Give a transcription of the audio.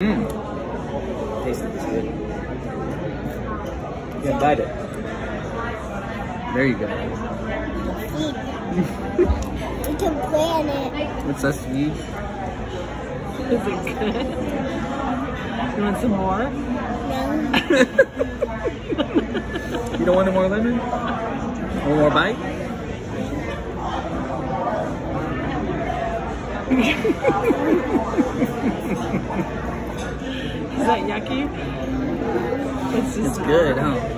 Mmm. Tastes good. You can bite it. There you go. you can play on it. What's that sweet? Is it good? You want some more? No. You don't want any more lemon? One more bite? That yucky? It's just It's good, huh?